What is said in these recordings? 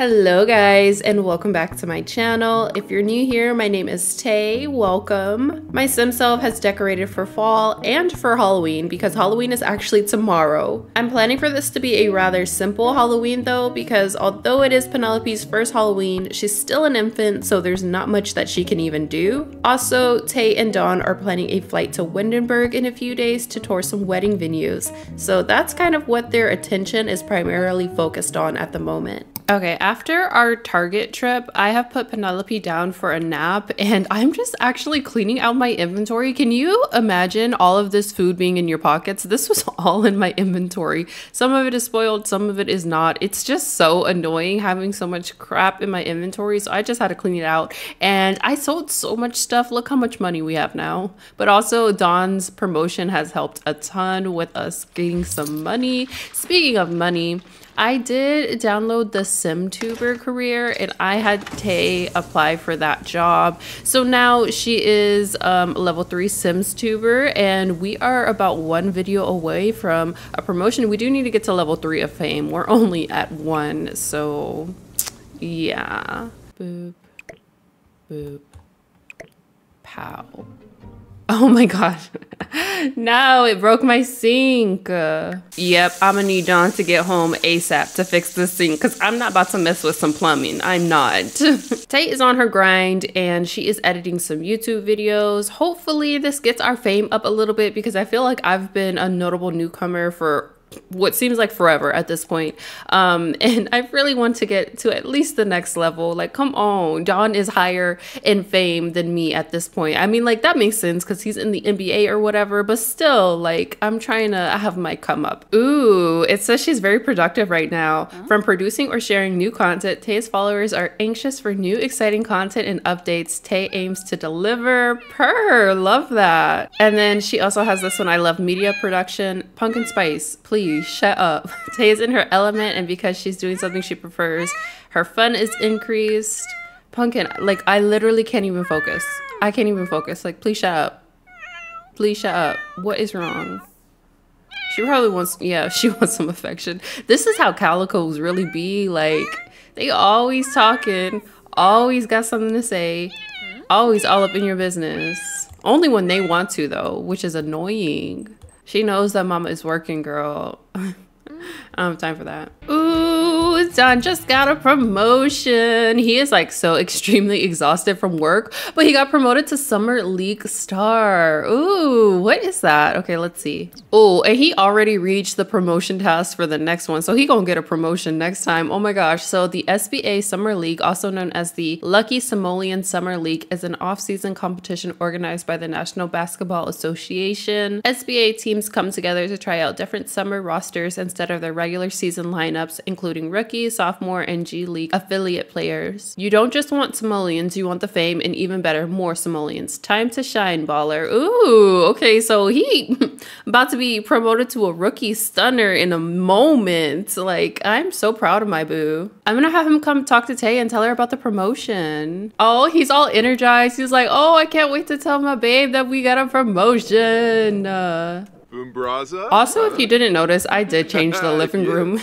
Hello guys and welcome back to my channel. If you're new here, my name is Tay, welcome. My sim self has decorated for fall and for Halloween because Halloween is actually tomorrow. I'm planning for this to be a rather simple Halloween though because although it is Penelope's first Halloween, she's still an infant so there's not much that she can even do. Also, Tay and Don are planning a flight to Windenburg in a few days to tour some wedding venues. So that's kind of what their attention is primarily focused on at the moment. Okay, after our Target trip, I have put Penelope down for a nap and I'm just actually cleaning out my inventory. Can you imagine all of this food being in your pockets? This was all in my inventory. Some of it is spoiled, some of it is not. It's just so annoying having so much crap in my inventory. So I just had to clean it out and I sold so much stuff. Look how much money we have now. But also Don's promotion has helped a ton with us getting some money. Speaking of money, I did download the SimTuber career and I had Tay apply for that job. So now she is um, level 3 Sims tuber and we are about one video away from a promotion. We do need to get to level 3 of fame. We're only at 1. So yeah. Boop. Boop. Pow. Oh my gosh. no, it broke my sink. Yep, I'm gonna need Don to get home ASAP to fix this sink because I'm not about to mess with some plumbing. I'm not. Tate is on her grind and she is editing some YouTube videos. Hopefully, this gets our fame up a little bit because I feel like I've been a notable newcomer for what seems like forever at this point. Um, and I really want to get to at least the next level. Like, come on, Don is higher in fame than me at this point. I mean, like, that makes sense because he's in the NBA or whatever, but still, like, I'm trying to have my come up. Ooh, it says she's very productive right now. Huh? From producing or sharing new content, Tay's followers are anxious for new, exciting content and updates. Tay aims to deliver. Per, love that. And then she also has this one I love media production, Pumpkin Spice. Please shut up. Tay is in her element, and because she's doing something she prefers, her fun is increased. Pumpkin, like, I literally can't even focus. I can't even focus. Like, please shut up. Please shut up. What is wrong? She probably wants, yeah, she wants some affection. This is how calicos really be. Like, they always talking, always got something to say, always all up in your business. Only when they want to, though, which is annoying. She knows that mama is working, girl. Mm. I don't have time for that. Ooh, Don just got a promotion. He is like so extremely exhausted from work, but he got promoted to Summer League star. Ooh, what is that? Okay, let's see. Oh, and he already reached the promotion task for the next one. So he gonna get a promotion next time. Oh my gosh. So the SBA Summer League, also known as the Lucky Simoleon Summer League, is an off-season competition organized by the National Basketball Association. SBA teams come together to try out different summer rosters instead of their regular season lineups, including rookie, sophomore, and G League affiliate players. You don't just want simoleons, you want the fame and even better, more simoleons. Time to shine, baller. Ooh, okay, so he about to be promoted to a rookie stunner in a moment. Like, I'm so proud of my boo. I'm gonna have him come talk to Tay and tell her about the promotion. Oh, he's all energized. He's like, oh, I can't wait to tell my babe that we got a promotion. Uh, also, if you didn't notice, I did change the living room.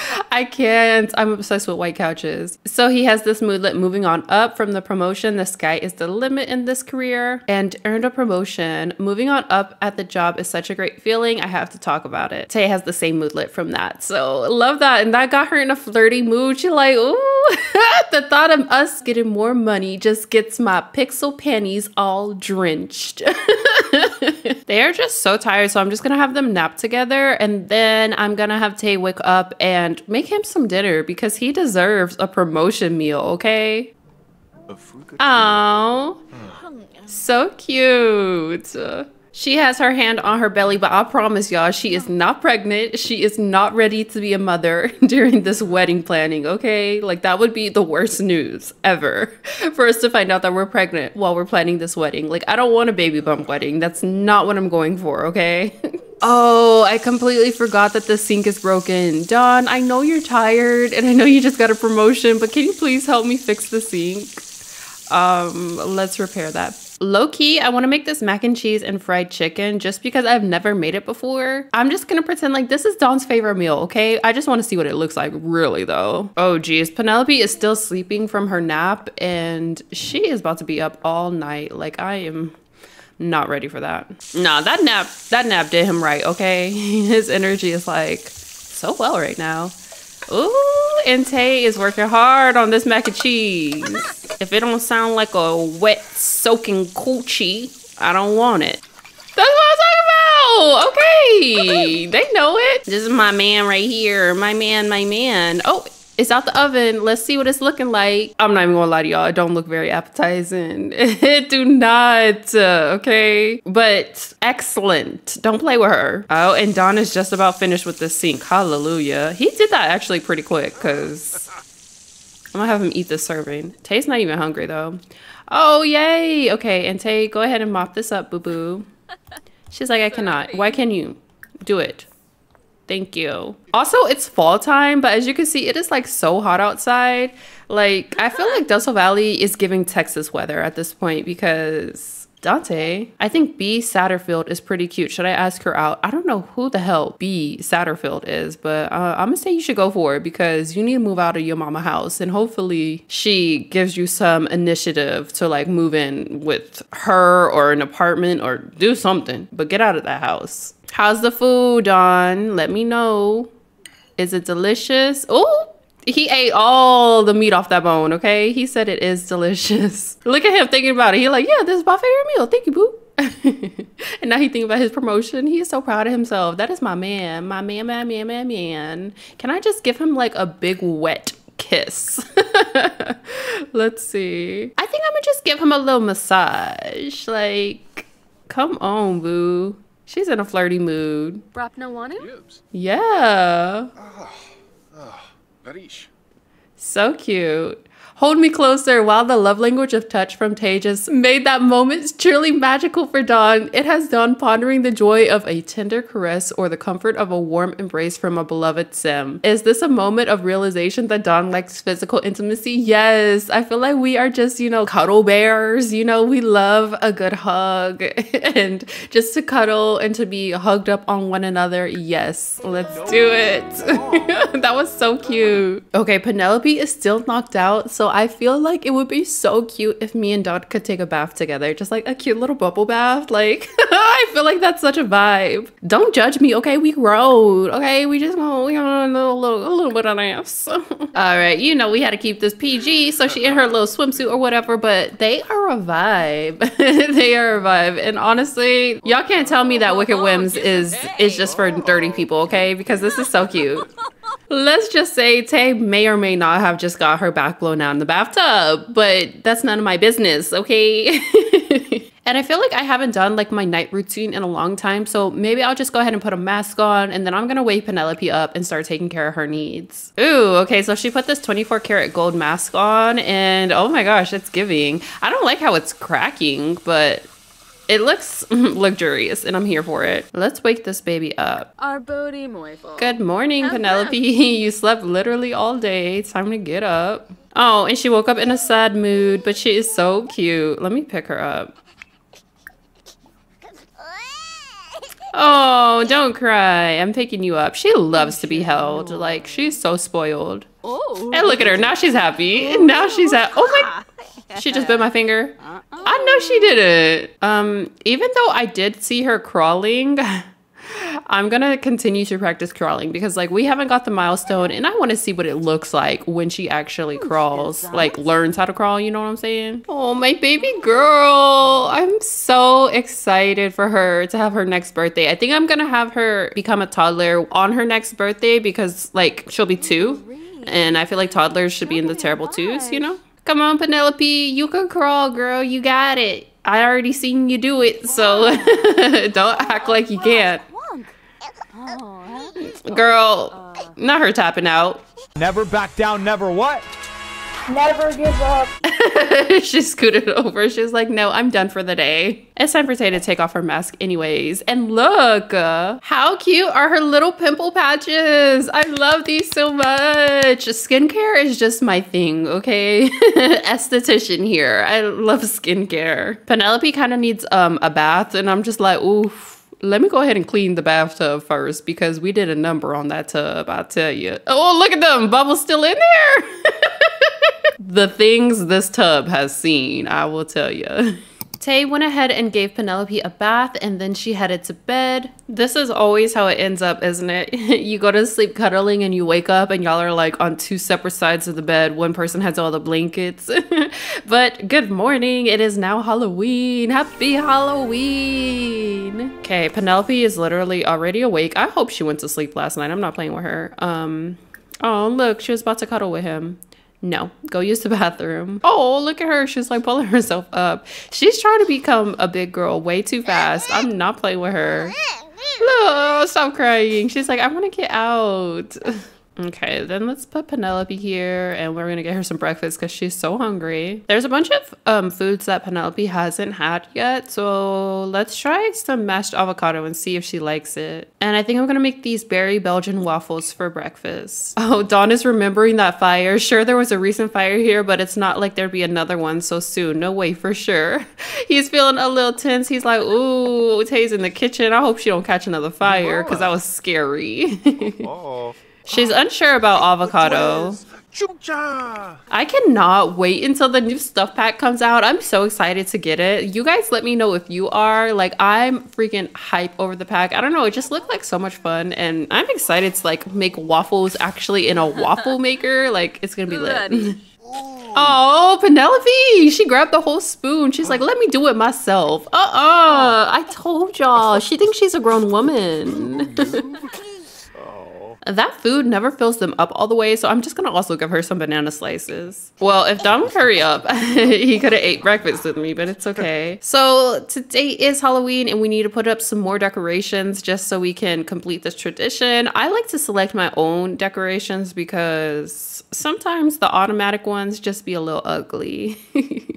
I can't. I'm obsessed with white couches. So he has this moodlet moving on up from the promotion. The sky is the limit in this career and earned a promotion. Moving on up at the job is such a great feeling. I have to talk about it. Tay has the same moodlet from that. So love that. And that got her in a flirty mood. She like, ooh, the thought of us getting more money just gets my pixel panties all drenched. they are just so tired. So I'm just going to have them nap together. And then I'm going to have Tay wake up and and make him some dinner because he deserves a promotion meal, okay? Oh, so cute. She has her hand on her belly, but I promise y'all, she is not pregnant. She is not ready to be a mother during this wedding planning, okay? Like, that would be the worst news ever for us to find out that we're pregnant while we're planning this wedding. Like, I don't want a baby bump wedding. That's not what I'm going for, okay? Oh, I completely forgot that the sink is broken. Don, I know you're tired and I know you just got a promotion, but can you please help me fix the sink? Um, let's repair that. Low key, I want to make this mac and cheese and fried chicken just because I've never made it before. I'm just gonna pretend like this is Don's favorite meal, okay? I just want to see what it looks like, really though. Oh geez, Penelope is still sleeping from her nap and she is about to be up all night. Like I am not ready for that. Nah, that nap, that nap did him right, okay? His energy is like so well right now. Ooh, and Tay is working hard on this mac and cheese. If it don't sound like a wet, soaking coochie, I don't want it. That's what I'm talking about! Okay, they know it. This is my man right here. My man, my man. Oh, it's out the oven. Let's see what it's looking like. I'm not even gonna lie to y'all. It don't look very appetizing. It do not. Uh, okay, but excellent. Don't play with her. Oh, and Don is just about finished with the sink. Hallelujah. He did that actually pretty quick because I'm gonna have him eat this serving. Tay's not even hungry though. Oh yay! Okay, and Tay, go ahead and mop this up, boo boo. She's like, I cannot. Why can you? Do it. Thank you. Also, it's fall time, but as you can see, it is like so hot outside. Like, I feel like Del Valley is giving Texas weather at this point because Dante, I think B Satterfield is pretty cute. Should I ask her out? I don't know who the hell B Satterfield is, but uh, I'm gonna say you should go for it because you need to move out of your mama house and hopefully she gives you some initiative to like move in with her or an apartment or do something, but get out of that house. How's the food, Don? Let me know. Is it delicious? Oh, he ate all the meat off that bone, okay? He said it is delicious. Look at him thinking about it. He like, yeah, this is my favorite meal. Thank you, boo. and now he thinking about his promotion. He is so proud of himself. That is my man. My man, man, man, man, man. Can I just give him like a big wet kiss? Let's see. I think I'm gonna just give him a little massage. Like, come on, boo. She's in a flirty mood. Brapna Yeah. Oh, oh, Barish. So cute. Hold me closer while the love language of touch from Tejas made that moment truly magical for Don. It has Don pondering the joy of a tender caress or the comfort of a warm embrace from a beloved sim. Is this a moment of realization that Don likes physical intimacy? Yes. I feel like we are just, you know, cuddle bears. You know, we love a good hug and just to cuddle and to be hugged up on one another. Yes, let's do it. that was so cute. Okay, Penelope is still knocked out, so I feel like it would be so cute if me and Dot could take a bath together. Just like a cute little bubble bath. Like, I feel like that's such a vibe. Don't judge me, okay? We growed, okay? We just want, we want a little, little, a little bit of ass. All right, you know, we had to keep this PG, so she in her little swimsuit or whatever, but they are a vibe. they are a vibe. And honestly, y'all can't tell me that Wicked Whims is, is just for dirty people, okay? Because this is so cute. Let's just say Tay may or may not have just got her back blown out in the bathtub, but that's none of my business, okay? and I feel like I haven't done like my night routine in a long time, so maybe I'll just go ahead and put a mask on and then I'm gonna wake Penelope up and start taking care of her needs. Ooh, okay, so she put this 24 karat gold mask on and oh my gosh, it's giving. I don't like how it's cracking, but it looks luxurious and I'm here for it. Let's wake this baby up. Good morning, Penelope. you slept literally all day. It's time to get up. Oh, and she woke up in a sad mood, but she is so cute. Let me pick her up. Oh, don't cry. I'm picking you up. She loves to be held. Like, she's so spoiled. Oh. And look at her. Now she's happy. Now she's at. Oh my. She just bit my finger. I know she did it. Um, even though I did see her crawling, I'm gonna continue to practice crawling because like we haven't got the milestone and I want to see what it looks like when she actually crawls, like learns how to crawl, you know what I'm saying? Oh, my baby girl. I'm so excited for her to have her next birthday. I think I'm gonna have her become a toddler on her next birthday because like she'll be two. And I feel like toddlers should be in the terrible twos, you know? Come on, Penelope. You can crawl, girl. You got it. I already seen you do it, so don't act like you can't. Girl, not her tapping out. Never back down, never what? Never give up. she scooted over. She was like, No, I'm done for the day. It's time for Tay to take off her mask, anyways. And look, uh, how cute are her little pimple patches? I love these so much. Skincare is just my thing, okay? Esthetician here. I love skincare. Penelope kind of needs um a bath, and I'm just like, oof let me go ahead and clean the bathtub first because we did a number on that tub, I tell you. Oh, look at them. Bubbles still in there. the things this tub has seen, I will tell you. Tay went ahead and gave Penelope a bath and then she headed to bed. This is always how it ends up, isn't it? you go to sleep cuddling and you wake up and y'all are like on two separate sides of the bed. One person has all the blankets. but good morning. It is now Halloween. Happy Halloween. Okay, Penelope is literally already awake. I hope she went to sleep last night. I'm not playing with her. Um, oh, look, she was about to cuddle with him. No, go use the bathroom. Oh, look at her. She's like pulling herself up. She's trying to become a big girl way too fast. I'm not playing with her. No, stop crying. She's like, I want to get out. Okay, then let's put Penelope here and we're gonna get her some breakfast because she's so hungry. There's a bunch of um, foods that Penelope hasn't had yet, so let's try some mashed avocado and see if she likes it. And I think I'm gonna make these berry Belgian waffles for breakfast. Oh, Don is remembering that fire. Sure, there was a recent fire here, but it's not like there'd be another one so soon. No way for sure. He's feeling a little tense. He's like, ooh, Tay's in the kitchen. I hope she don't catch another fire because that was scary. Oh. She's unsure about avocado. I cannot wait until the new stuff pack comes out. I'm so excited to get it. You guys let me know if you are. Like I'm freaking hype over the pack. I don't know, it just looked like so much fun and I'm excited to like make waffles actually in a waffle maker. Like it's going to be lit. Oh, Penelope! She grabbed the whole spoon. She's like, "Let me do it myself." Uh-uh! I told y'all. She thinks she's a grown woman. That food never fills them up all the way, so I'm just gonna also give her some banana slices. Well, if Don would hurry up, he could have ate breakfast with me, but it's okay. So today is Halloween and we need to put up some more decorations just so we can complete this tradition. I like to select my own decorations because sometimes the automatic ones just be a little ugly.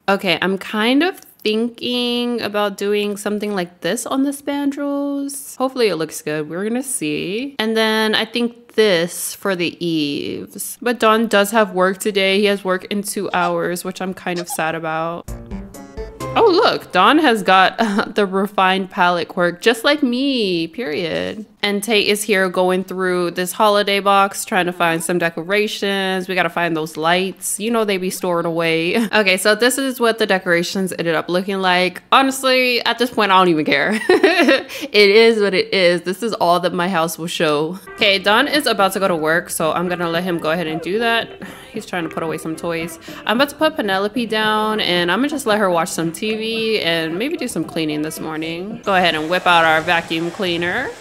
okay, I'm kind of thinking about doing something like this on the spandrels. Hopefully it looks good. We're gonna see. And then I think this for the eaves. But Don does have work today. He has work in two hours, which I'm kind of sad about. Oh, look, Don has got the refined palette quirk, just like me, period. And Tate is here going through this holiday box, trying to find some decorations. We gotta find those lights. You know they be stored away. okay, so this is what the decorations ended up looking like. Honestly, at this point, I don't even care. it is what it is. This is all that my house will show. Okay, Don is about to go to work, so I'm gonna let him go ahead and do that. He's trying to put away some toys. I'm about to put Penelope down, and I'm gonna just let her watch some TV and maybe do some cleaning this morning. Go ahead and whip out our vacuum cleaner.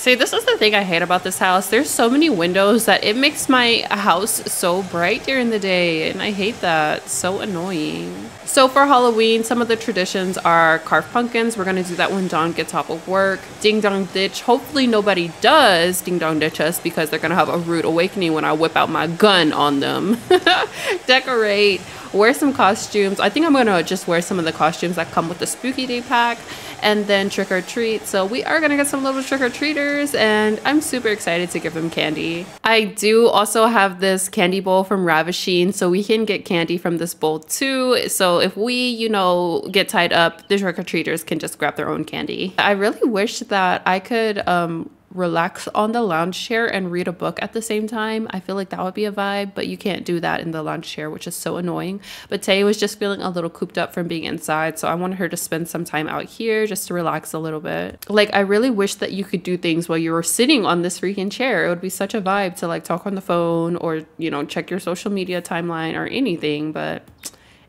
See, this is the thing I hate about this house. There's so many windows that it makes my house so bright during the day, and I hate that. So annoying. So for Halloween, some of the traditions are carve pumpkins. We're gonna do that when Don gets off of work. Ding dong ditch. Hopefully nobody does ding dong ditch us because they're gonna have a rude awakening when I whip out my gun on them. Decorate. Wear some costumes. I think I'm gonna just wear some of the costumes that come with the spooky day pack and then trick or treat. So we are gonna get some little trick or treaters and I'm super excited to give them candy. I do also have this candy bowl from Ravasheen so we can get candy from this bowl too. So if we, you know, get tied up, the trick or treaters can just grab their own candy. I really wish that I could um, relax on the lounge chair and read a book at the same time. I feel like that would be a vibe, but you can't do that in the lounge chair, which is so annoying. But Tay was just feeling a little cooped up from being inside, so I wanted her to spend some time out here just to relax a little bit. Like, I really wish that you could do things while you were sitting on this freaking chair. It would be such a vibe to like talk on the phone or, you know, check your social media timeline or anything, but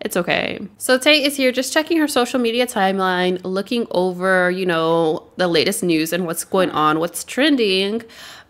it's okay. So Tay is here just checking her social media timeline, looking over, you know, the latest news and what's going on, what's trending.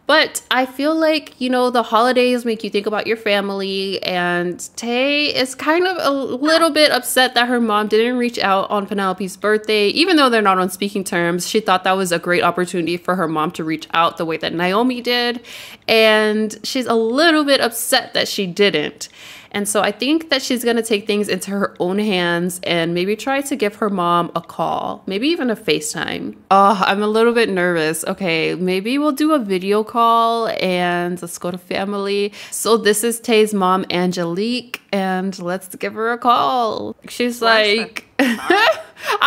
But I feel like, you know, the holidays make you think about your family, and Tay is kind of a little bit upset that her mom didn't reach out on Penelope's birthday. Even though they're not on speaking terms, she thought that was a great opportunity for her mom to reach out the way that Naomi did. And she's a little bit upset that she didn't. And so I think that she's going to take things into her own hands and maybe try to give her mom a call, maybe even a FaceTime. Oh, I'm a little bit nervous. Okay, maybe we'll do a video call and let's go to family. So this is Tay's mom, Angelique, and let's give her a call. She's like, I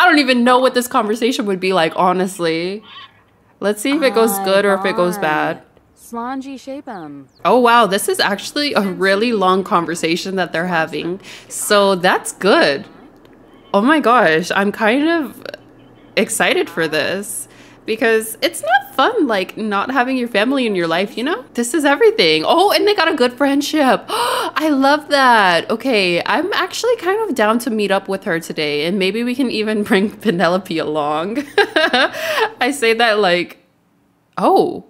don't even know what this conversation would be like, honestly. Let's see if it goes oh good or if it goes bad. Slangy. Oh wow, this is actually a really long conversation that they're having. So that's good. Oh my gosh, I'm kind of excited for this because it's not fun like not having your family in your life, you know? This is everything. Oh, and they got a good friendship. I love that. Okay, I'm actually kind of down to meet up with her today and maybe we can even bring Penelope along. I say that like oh,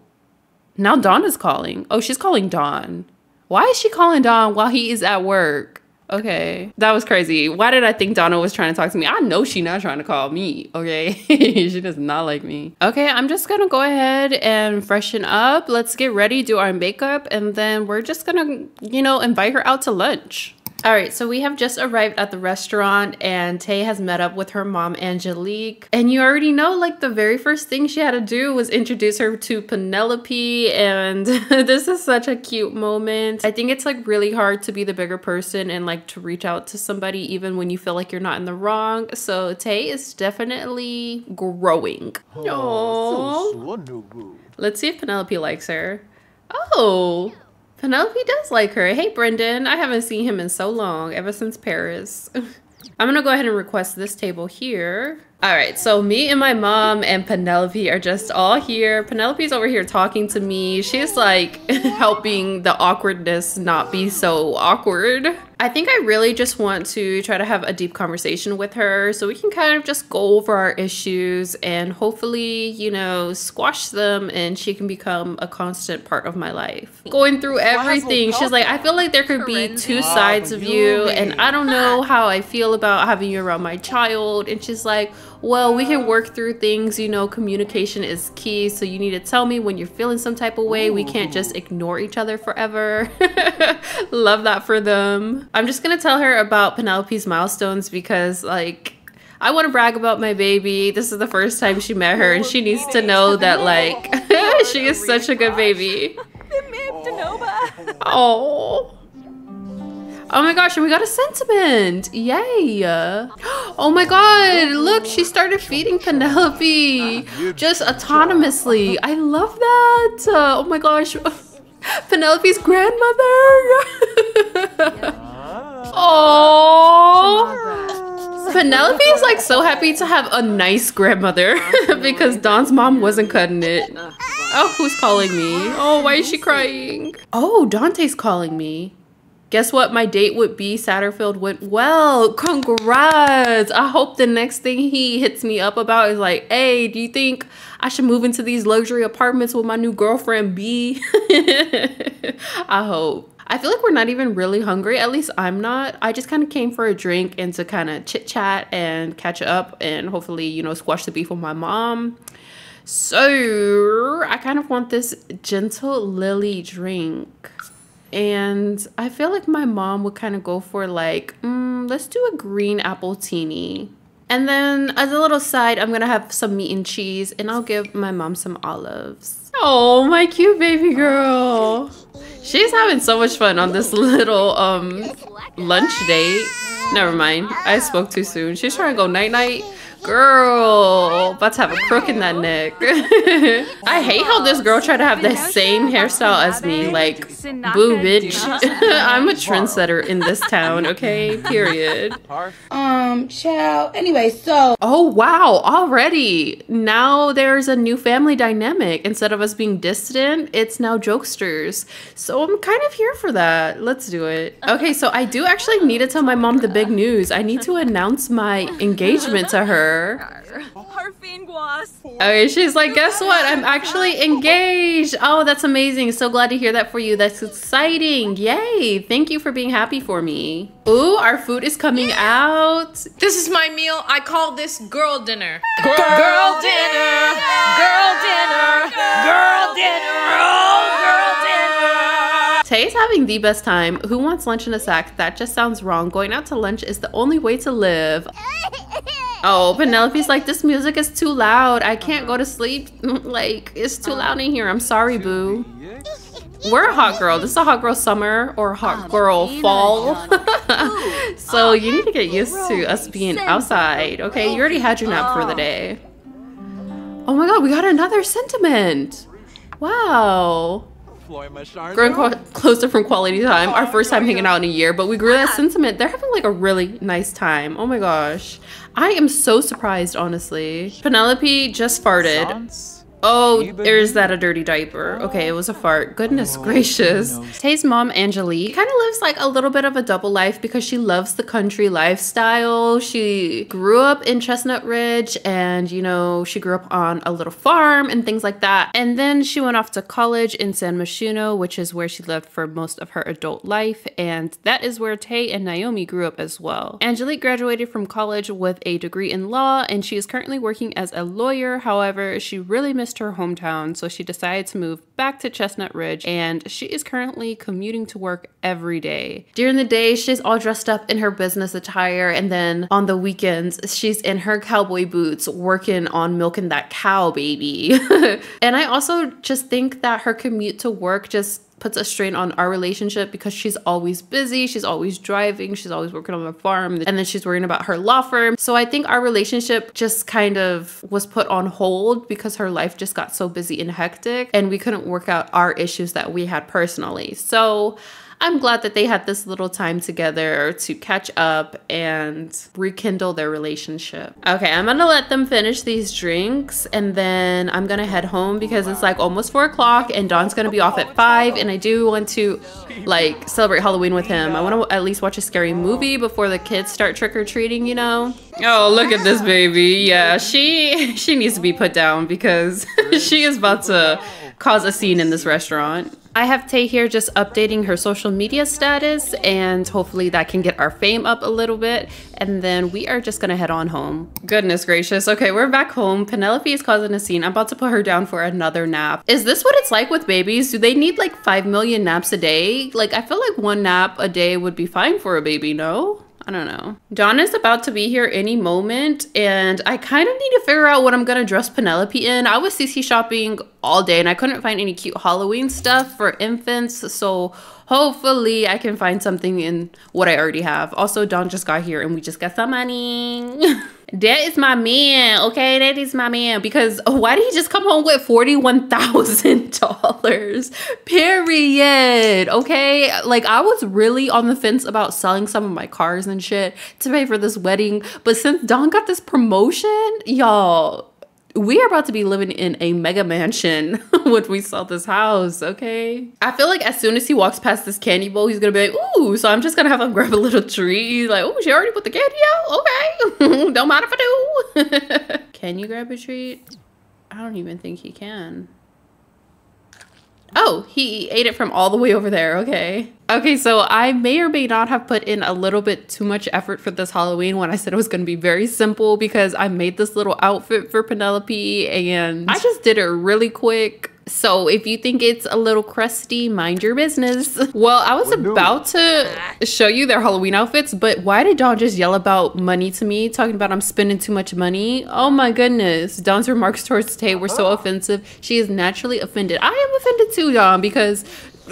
now Don is calling. Oh, she's calling Don. Why is she calling Don while he is at work? Okay, that was crazy. Why did I think Donna was trying to talk to me? I know she not trying to call me. Okay, she does not like me. Okay, I'm just gonna go ahead and freshen up. Let's get ready, do our makeup, and then we're just gonna, you know, invite her out to lunch. All right, so we have just arrived at the restaurant and Tay has met up with her mom, Angelique. And you already know, like, the very first thing she had to do was introduce her to Penelope. And this is such a cute moment. I think it's, like, really hard to be the bigger person and, like, to reach out to somebody even when you feel like you're not in the wrong. So Tay is definitely growing. Aww. Let's see if Penelope likes her. Oh, Penelope does like her. Hey, Brendan. I haven't seen him in so long, ever since Paris. I'm gonna go ahead and request this table here. All right, so me and my mom and Penelope are just all here. Penelope's over here talking to me. She's like helping the awkwardness not be so awkward. I think I really just want to try to have a deep conversation with her so we can kind of just go over our issues and hopefully, you know, squash them and she can become a constant part of my life. Going through everything, she's like, I feel like there could be two sides of you and I don't know how I feel about having you around my child. And she's like, well, we can work through things. You know, communication is key. So you need to tell me when you're feeling some type of way. We can't just ignore each other forever. Love that for them. I'm just going to tell her about Penelope's milestones because, like, I want to brag about my baby. This is the first time she met her, and she needs to know that, like, she is such a good baby. Oh. Oh my gosh, and we got a sentiment. Yay. Oh my god, look, she started feeding Penelope just autonomously. I love that. Uh, oh my gosh. Penelope's grandmother. Oh. Penelope is like so happy to have a nice grandmother because Don's mom wasn't cutting it. Oh, who's calling me? Oh, why is she crying? Oh, Dante's calling me. Guess what? My date with B. Satterfield went well. Congrats. I hope the next thing he hits me up about is like, hey, do you think I should move into these luxury apartments with my new girlfriend B? I hope. I feel like we're not even really hungry. At least I'm not. I just kind of came for a drink and to kind of chit chat and catch up and hopefully, you know, squash the beef with my mom. So I kind of want this gentle lily drink. And I feel like my mom would kind of go for like, mm, let's do a green apple teeny. And then as a little side, I'm gonna have some meat and cheese and I'll give my mom some olives. Oh, my cute baby girl. She's having so much fun on this little um lunch date. Never mind. I spoke too soon. She's trying to go night night. Girl, about to have a crook in that neck. I hate how this girl tried to have the same hairstyle as me. Like, boo, bitch. I'm a trendsetter in this town, okay? Period. Um, child. Anyway, so Oh, wow. Already. Now there's a new family dynamic. Instead of us being distant, it's now jokesters. So I'm kind of here for that. Let's do it. Okay, so I do actually need to tell my mom the big news. I need to announce my engagement to her. Okay, she's like, guess what? I'm actually engaged. Oh, that's amazing. So glad to hear that for you. That's exciting. Yay. Thank you for being happy for me. Ooh, our food is coming out. This is my meal. I call this girl dinner. Girl, dinner. Girl dinner. Girl dinner. Oh, girl dinner. Tay's having the best time. Who wants lunch in a sack? That just sounds wrong. Going out to lunch is the only way to live. Oh, Penelope's like, this music is too loud. I can't go to sleep. like, it's too loud in here. I'm sorry, boo. We're a hot girl. This is a hot girl summer or hot girl fall. so you need to get used to us being outside. Okay, you already had your nap for the day. Oh my god, we got another sentiment. Wow. Growing clo- closer from quality time. Our first time hanging out in a year, but we grew that sentiment. They're having like a really nice time. Oh my gosh. I am so surprised, honestly. Penelope just farted. Oh, there's that a dirty diaper. Okay, it was a fart. Goodness gracious. Tay's mom, Angelique, kind of lives like a little bit of a double life because she loves the country lifestyle. She grew up in Chestnut Ridge and, you know, she grew up on a little farm and things like that. And then she went off to college in San Myshuno, which is where she lived for most of her adult life. And that is where Tay and Naomi grew up as well. Angelique graduated from college with a degree in law and she is currently working as a lawyer. However, she really missed her hometown, so she decided to move back to Chestnut Ridge and she is currently commuting to work every day. During the day, she's all dressed up in her business attire, and then on the weekends, she's in her cowboy boots working on milking that cow baby. and I also just think that her commute to work just puts a strain on our relationship because she's always busy, she's always driving, she's always working on the farm, and then she's worrying about her law firm. So I think our relationship just kind of was put on hold because her life just got so busy and hectic, and we couldn't work out our issues that we had personally. So I'm glad that they had this little time together to catch up and rekindle their relationship. Okay, I'm gonna let them finish these drinks and then I'm gonna head home because it's like almost four o'clock and Don's gonna be off at five and I do want to like celebrate Halloween with him. I want to at least watch a scary movie before the kids start trick or treating, you know? Oh, look at this baby. Yeah, she she needs to be put down because she is about to cause a scene in this restaurant. I have Tay here just updating her social media status and hopefully that can get our fame up a little bit and then we are just gonna head on home. Goodness gracious. Okay, we're back home. Penelope is causing a scene. I'm about to put her down for another nap. Is this what it's like with babies? Do they need like 5 million naps a day? Like I feel like one nap a day would be fine for a baby, no? I don't know. Don is about to be here any moment, and I kind of need to figure out what I'm gonna dress Penelope in. I was CC shopping all day, and I couldn't find any cute Halloween stuff for infants, so hopefully I can find something in what I already have. Also, Don just got here, and we just got some money. that is my man, okay? That is my man. Because why did he just come home with $41,000? Period. Okay? Like, I was really on the fence about selling some of my cars and shit to pay for this wedding. But since Don got this promotion, y'all, we are about to be living in a mega mansion when we sell this house, okay? I feel like as soon as he walks past this candy bowl, he's gonna be like, ooh, so I'm just gonna have him grab a little treat. He's like, oh, she already put the candy out? Okay. don't mind if I do. can you grab a treat? I don't even think he can. Oh, he ate it from all the way over there. Okay. Okay, so I may or may not have put in a little bit too much effort for this Halloween when I said it was going to be very simple because I made this little outfit for Penelope and I just did it really quick. So if you think it's a little crusty, mind your business. Well, I was about to show you their Halloween outfits, but why did Don just yell about money to me, talking about I'm spending too much money? Oh my goodness. Don's remarks towards Tay were so uh-huh. offensive. She is naturally offended. I am offended too, Don, because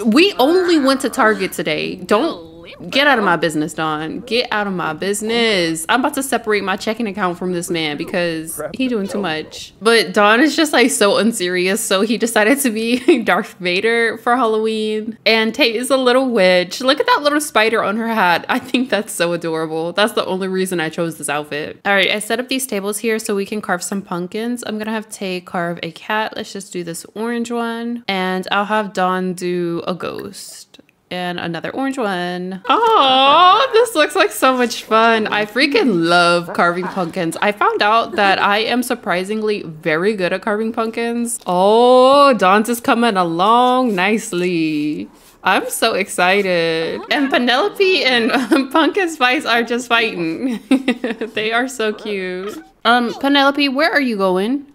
we only went to Target today. Don't get out of my business, Don. Get out of my business. I'm about to separate my checking account from this man because he doing too much. But Don is just like so unserious, so he decided to be Darth Vader for Halloween. And Tate is a little witch. Look at that little spider on her hat. I think that's so adorable. That's the only reason I chose this outfit. All right, I set up these tables here so we can carve some pumpkins. I'm gonna have Tay carve a cat. Let's just do this orange one. And I'll have Don do a ghost and another orange one. Oh, this looks like so much fun. I freaking love carving pumpkins. I found out that I am surprisingly very good at carving pumpkins. Oh, Don's is coming along nicely. I'm so excited. And Penelope and um, Pumpkin Spice are just fighting. they are so cute. Um, Penelope, where are you going?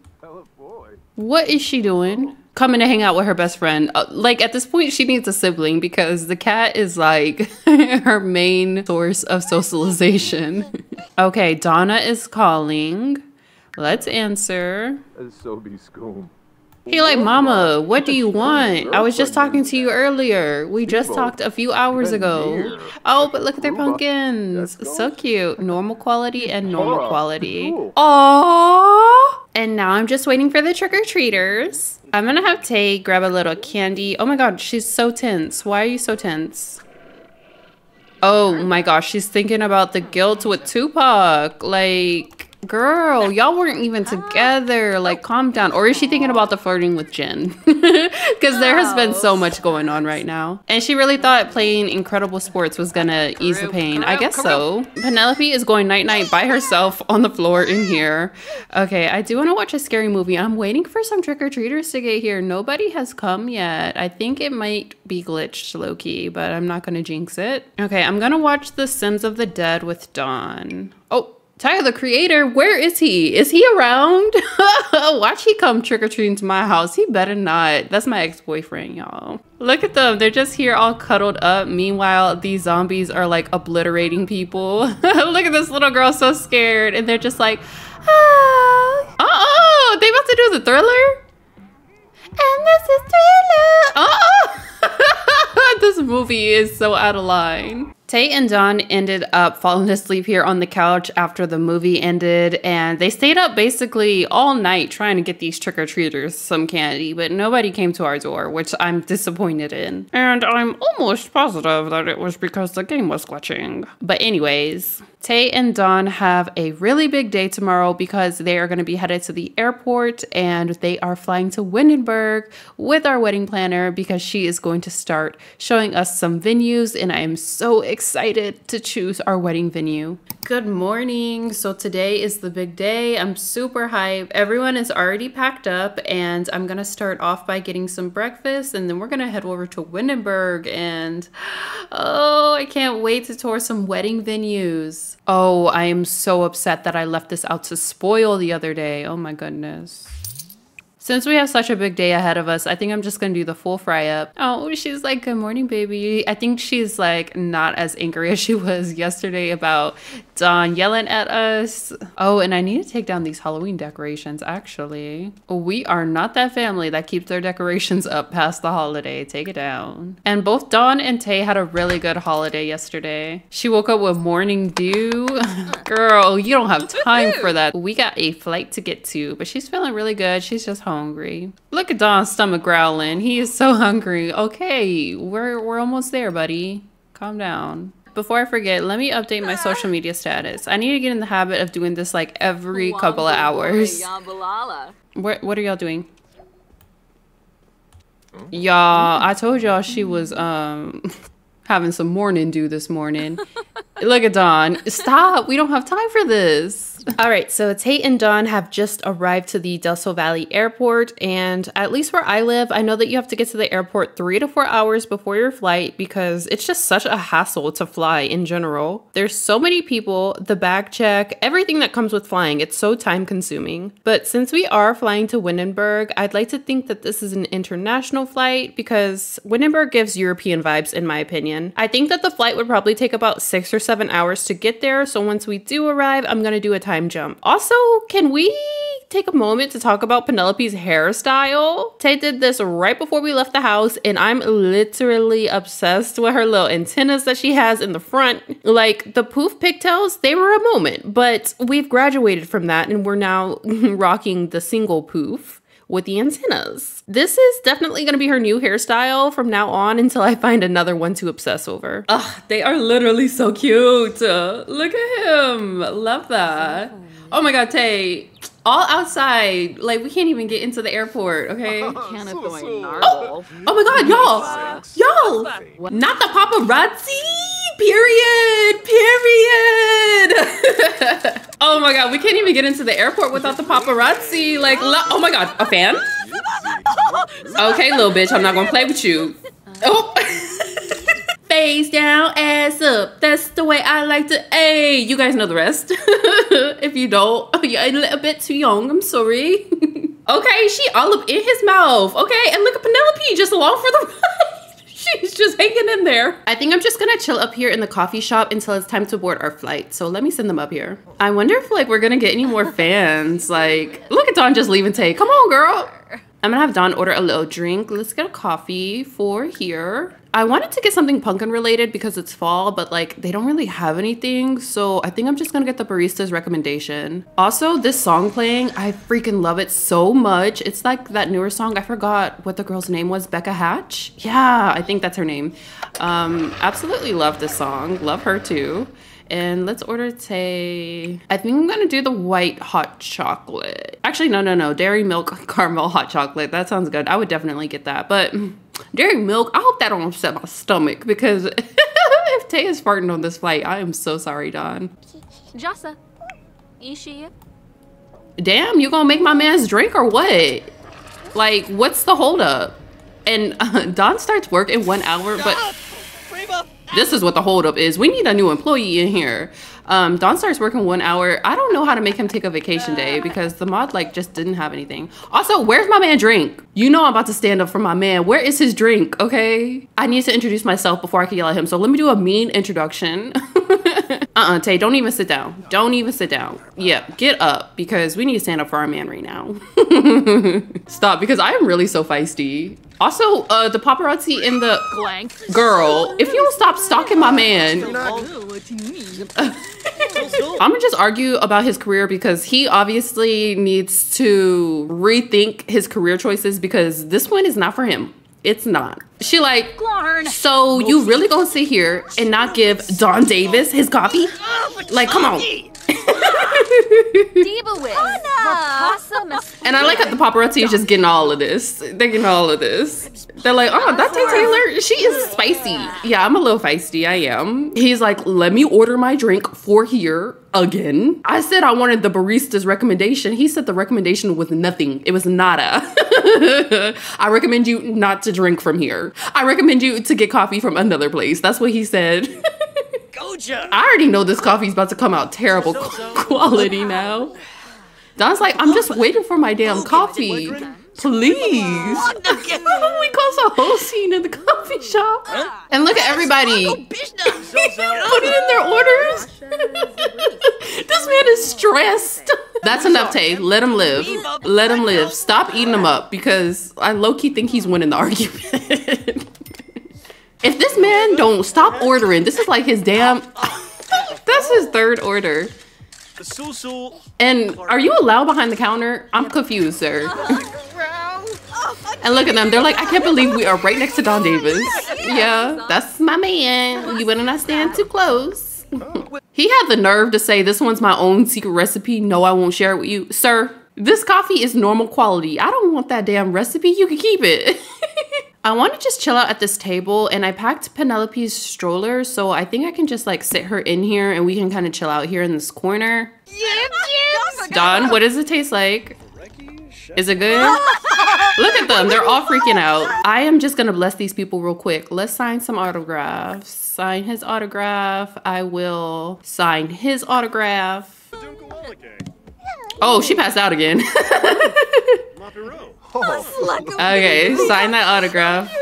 What is she doing? Coming to hang out with her best friend. Uh, like at this point, she needs a sibling because the cat is like her main source of socialization. okay, Donna is calling. Let's answer. So be school. He like, Mama, what do you want? I was just talking to you earlier. We just talked a few hours ago. Oh, but look at their pumpkins. So cute. Normal quality and normal quality. Aww. And now I'm just waiting for the trick-or-treaters. I'm gonna have Tay grab a little candy. Oh my god, she's so tense. Why are you so tense? Oh my gosh, she's thinking about the guilt with Tupac. Like, girl, y'all weren't even together. Like, calm down. Or is she thinking about the flirting with Jen? Because there has been so much going on right now. And she really thought playing incredible sports was gonna ease the pain. I guess so. Penelope is going night night by herself on the floor in here. Okay, I do want to watch a scary movie. I'm waiting for some trick or treaters to get here. Nobody has come yet. I think it might be glitched low key, but I'm not gonna jinx it. Okay, I'm gonna watch The Sims of the Dead with Don. Oh, Tyler, the creator, where is he? Is he around? Watch he come trick or treating to my house. He better not. That's my ex boyfriend, y'all. Look at them. They're just here all cuddled up. Meanwhile, these zombies are like obliterating people. Look at this little girl so scared. And they're just like, ah. Oh, they about to do the thriller? And this is thriller. Oh, this movie is so out of line. Tay and Don ended up falling asleep here on the couch after the movie ended, and they stayed up basically all night trying to get these trick or treaters some candy, but nobody came to our door, which I'm disappointed in. And I'm almost positive that it was because the game was glitching. But, anyways, Tay and Don have a really big day tomorrow because they are going to be headed to the airport and they are flying to Windenburg with our wedding planner because she is going to start showing us some venues, and I am so excited to choose our wedding venue. Good morning. So today is the big day. I'm super hyped. Everyone is already packed up and I'm going to start off by getting some breakfast and then we're going to head over to Windenburg and oh, I can't wait to tour some wedding venues. Oh, I am so upset that I left this out to spoil the other day. Oh my goodness. Since we have such a big day ahead of us, I think I'm just gonna do the full fry up. Oh, she's like, good morning, baby. I think she's like not as angry as she was yesterday about Don yelling at us. Oh, and I need to take down these Halloween decorations, actually. We are not that family that keeps their decorations up past the holiday. Take it down. And both Don and Tay had a really good holiday yesterday. She woke up with morning dew. Girl, you don't have time for that. We got a flight to get to, but she's feeling really good. She's just hungry. Look at Don's stomach growling. He is so hungry. Okay, we're, we're almost there, buddy. Calm down before I forget, let me update my social media status. I need to get in the habit of doing this like every couple of hours. What, what are y'all doing? Y'all, I told y'all she was um having some morning dew this morning. Look at Don. Stop. We don't have time for this. All right, so Tate and Don have just arrived to the Del Sol Valley Airport, and at least where I live, I know that you have to get to the airport three to four hours before your flight because it's just such a hassle to fly in general. There's so many people, the bag check, everything that comes with flying. It's so time consuming. But since we are flying to Windenburg, I'd like to think that this is an international flight because Windenburg gives European vibes, in my opinion. I think that the flight would probably take about six or seven hours to get there, so once we do arrive, I'm gonna do a time jump. Also, can we take a moment to talk about Penelope's hairstyle? Tay did this right before we left the house, and I'm literally obsessed with her little antennas that she has in the front. Like the poof pigtails, they were a moment, but we've graduated from that and we're now rocking the single poof with the antennas. This is definitely going to be her new hairstyle from now on until I find another one to obsess over. Ugh, they are literally so cute. Look at him. Love that. Oh my god, Tay. All outside. Like we can't even get into the airport, okay? Kenneth So, going so. narwhal. Oh, oh my god, y'all! Y'all! Not the paparazzi! Period! Period! oh my god, we can't even get into the airport without the paparazzi. Like, oh my god, a fan? Okay, little bitch, I'm not gonna play with you. Oh! Face down, ass up. That's the way I like to. Hey, you guys know the rest. if you don't, you're a little bit too young. I'm sorry. okay, she all up in his mouth. Okay, and look at Penelope just along for the ride. She's just hanging in there. I think I'm just gonna chill up here in the coffee shop until it's time to board our flight. So let me send them up here. I wonder if like we're gonna get any more fans. Like, look at Don just leaving Tay. Come on, girl. I'm gonna have Don order a little drink. Let's get a coffee for here. I wanted to get something pumpkin related because it's fall, but like they don't really have anything. So I think I'm just gonna get the barista's recommendation. Also, this song playing, I freaking love it so much. It's like that newer song. I forgot what the girl's name was. Becca Hatch? Yeah, I think that's her name. Um, absolutely love this song. Love her too. And let's order Tay. I think I'm gonna do the white hot chocolate. Actually, no, no, no. Dairy milk caramel hot chocolate. That sounds good. I would definitely get that. But dairy milk, I hope that don't upset my stomach because if Tay is farting on this flight, I am so sorry, Don. Jassa. Ishi. Damn, you gonna make my man's drink or what? Like, what's the holdup? And uh, Don starts work in one hour, but this is what the holdup is. We need a new employee in here. Um, Don starts working one hour. I don't know how to make him take a vacation day because the mod like just didn't have anything. Also, where's my man drink? You know I'm about to stand up for my man. Where is his drink? Okay. I need to introduce myself before I can yell at him. So let me do a mean introduction. uh-uh, Tay, don't even sit down. Don't even sit down. Yeah, get up because we need to stand up for our man right now. Stop because I am really so feisty. Also, uh, the paparazzi in the Blank. girl, if you don't stop stalking my man, I'm gonna just argue about his career because he obviously needs to rethink his career choices because this one is not for him. It's not. She like, Glarn. so you really gonna sit here and not give Don Davis his coffee? Oh, like, come on. And I like how the paparazzi is just getting all of this. They're getting all of this. They're like, oh, that's Tay Taylor. She is spicy. Yeah, I'm a little feisty. I am. He's like, let me order my drink for here again. I said I wanted the barista's recommendation. He said the recommendation was nothing. It was nada. I recommend you not to drink from here. I recommend you to get coffee from another place. That's what he said. I already know this coffee's about to come out terrible quality now. Don's like, I'm just waiting for my damn coffee. Please. we caused a whole scene in the coffee shop. And look at everybody. Putting in their orders. this man is stressed. That's enough, Tay. Let him live. Let him live. Stop eating him up because I low key think he's winning the argument. If this man don't stop ordering, this is like his damn. That's his third order. And are you allowed behind the counter? I'm confused, sir. and look at them. They're like, I can't believe we are right next to Don Davis. Yeah, that's my man. You better not stand too close. he had the nerve to say, This one's my own secret recipe. No, I won't share it with you. Sir, this coffee is normal quality. I don't want that damn recipe. You can keep it. I want to just chill out at this table and I packed Penelope's stroller so I think I can just like sit her in here and we can kind of chill out here in this corner. Don, what does it taste like? Is it good? Look at them. They're all freaking out. I am just going to bless these people real quick. Let's sign some autographs. Sign his autograph. I will sign his autograph. Oh, she passed out again. Okay, sign that autograph.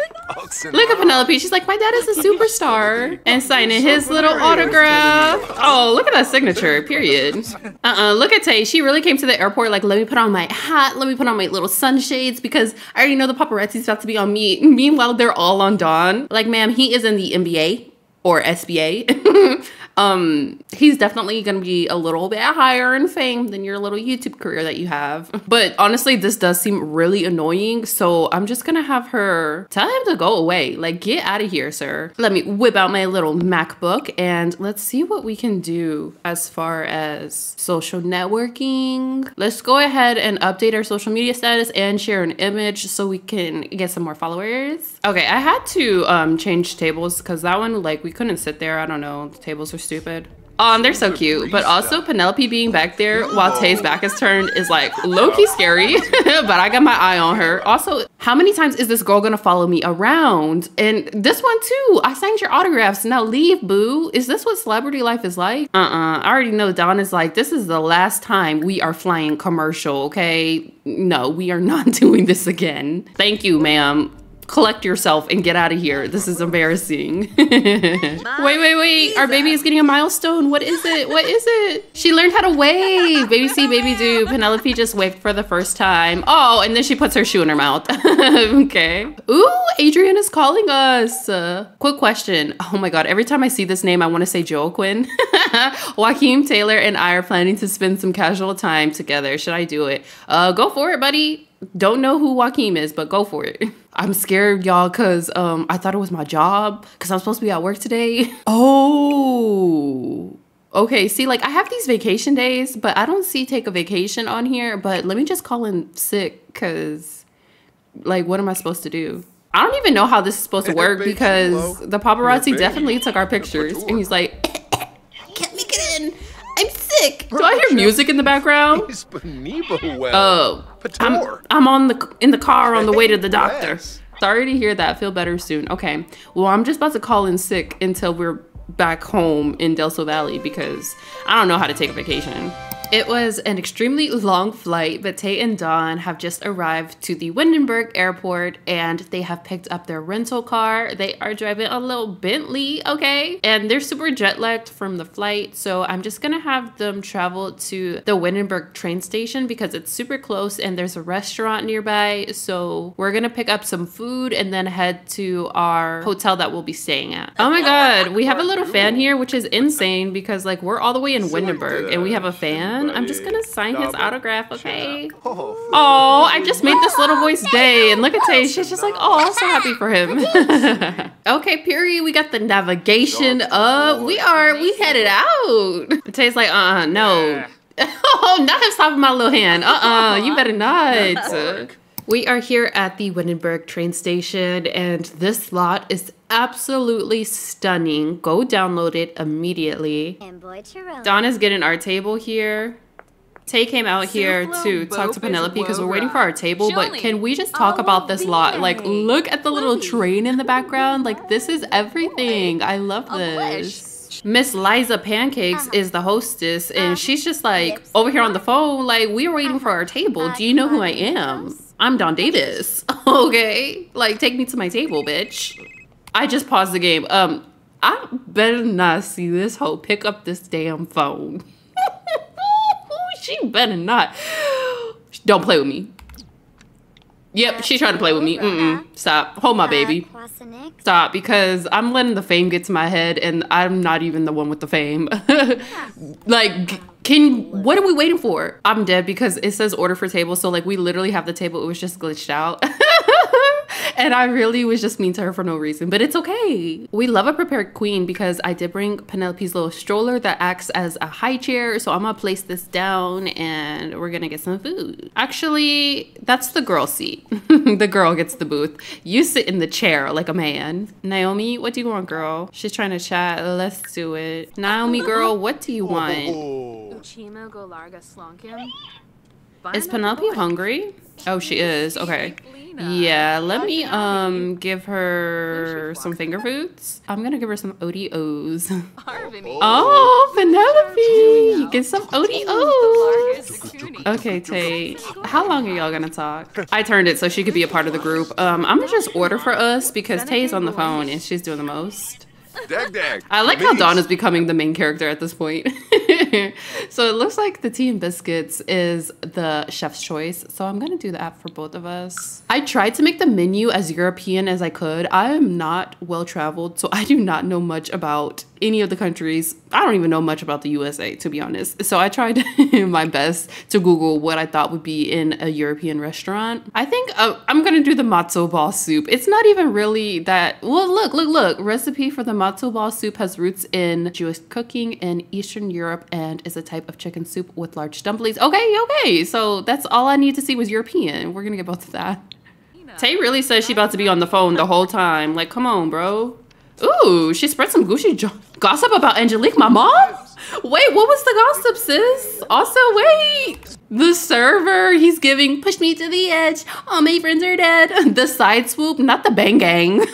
Look at Penelope. She's like, my dad is a superstar. And signing his little autograph. Oh, look at that signature, period. Uh-uh, look at Tay. She really came to the airport like, let me put on my hat. Let me put on my little sunshades because I already know the paparazzi's about to be on me. Meanwhile, they're all on Don. Like, ma'am, he is in the NBA or SBA. um, he's definitely gonna be a little bit higher in fame than your little YouTube career that you have. But honestly, this does seem really annoying. So I'm just gonna have her tell him to go away. Like, get out of here, sir. Let me whip out my little MacBook and let's see what we can do as far as social networking. Let's go ahead and update our social media status and share an image so we can get some more followers. Okay, I had to um, change tables because that one, like, we couldn't sit there. I don't know. The tables are stupid. Um, they're so cute, but also Penelope being back there while Tay's back is turned is like low-key scary, but I got my eye on her. Also, how many times is this girl gonna follow me around? And this one too, I signed your autographs, now leave, boo. Is this what celebrity life is like? Uh-uh, I already know Don is like, this is the last time we are flying commercial, okay? No, we are not doing this again. Thank you, ma'am collect yourself and get out of here. This is embarrassing. wait, wait, wait. Our baby is getting a milestone. What is it? What is it? She learned how to wave. Baby see, baby do. Penelope just waved for the first time. Oh, and then she puts her shoe in her mouth. okay. Ooh, Adrian is calling us. Uh, quick question. Oh my God. Every time I see this name, I want to say Joaquin. Joaquin Taylor and I are planning to spend some casual time together. Should I do it? Uh, go for it, buddy. Don't know who Joaquin is, but go for it. I'm scared, y'all, because um, I thought it was my job because I'm supposed to be at work today. Oh. Okay, see, like I have these vacation days, but I don't see take a vacation on here. But let me just call in sick because, like, what am I supposed to do? I don't even know how this is supposed to work because the paparazzi definitely took our pictures. And he's like, can't make it in. I'm sick. Do I hear music in the background? Oh, I'm, I'm on the in the car on the way to the doctor. Sorry to hear that. Feel better soon. Okay. Well, I'm just about to call in sick until we're back home in Del Sol Valley because I don't know how to take a vacation. It was an extremely long flight, but Tay and Don have just arrived to the Windenburg airport and they have picked up their rental car. They are driving a little Bentley, okay? And they're super jet lagged from the flight, so I'm just gonna have them travel to the Windenburg train station because it's super close and there's a restaurant nearby. So we're gonna pick up some food and then head to our hotel that we'll be staying at. Oh my god, we have a little fan here, which is insane because like we're all the way in Windenburg and we have a fan. I'm just gonna sign his autograph, okay? Oh, I just made this little boy's day, and look at Tay. She's just like, oh, I'm so happy for him. okay, period. We got the navigation up. We are, we headed out. Tay's like, uh, uh no. oh, not him stopping my little hand. Uh, uh you better not. We are here at the Windenburg train station, and this lot is absolutely stunning. Go download it immediately. Don is getting our table here. Tay came out here to talk to Penelope because we're waiting for our table, but can we just talk about this lot? Like, look at the little train in the background. Like, this is everything. I love this. Miss Liza Pancakes is the hostess, and she's just like over here on the phone. Like, we are waiting for our table. Do you know who I am? I'm Don Davis. okay. Like, take me to my table, bitch. I just paused the game. Um, I better not see this hoe pick up this damn phone. she better not. Don't play with me. Yep, she's trying to play with me. Mm-mm. Stop. Hold my baby. Stop, because I'm letting the fame get to my head, and I'm not even the one with the fame. like, can what are we waiting for? I'm dead because it says order for table, so like we literally have the table. It was just glitched out. and I really was just mean to her for no reason, but it's okay. We love a prepared queen because I did bring Penelope's little stroller that acts as a high chair. So I'm gonna place this down and we're gonna get some food. Actually, that's the girl seat. the girl gets the booth. You sit in the chair like a man. Naomi, what do you want, girl? She's trying to chat. Let's do it. Naomi, girl, what do you want? Oh. Is Penelope hungry? Oh, she is. Okay. Yeah, let me um give her some finger foods. I'm gonna give her some ODOs. oh, Penelope, you get some ODOs. Okay, Tay, how long are y'all gonna talk? I turned it so she could be a part of the group. Um, I'm gonna just order for us because Tay's on the phone and she's doing the most. I like how Don is becoming the main character at this point. so it looks like the tea and biscuits is the chef's choice. So I'm gonna do that for both of us. I tried to make the menu as European as I could. I am not well traveled, so I do not know much about any of the countries. I don't even know much about the USA, to be honest. So I tried my best to Google what I thought would be in a European restaurant. I think uh, I'm gonna do the matzo ball soup. It's not even really that. Well, look, look, look. Recipe for the matzo ball soup has roots in Jewish cooking in Eastern Europe and is a type of chicken soup with large dumplings. Okay, okay. So that's all I need to see was European. We're gonna get both of that. Tay really says she about to be on the phone the whole time. Like, come on, bro. Ooh, she spread some Gucci gossip about Angelique, my mom? Wait, what was the gossip, sis? Also, wait. The server, he's giving push me to the edge. All my friends are dead. The side swoop, not the bang gang.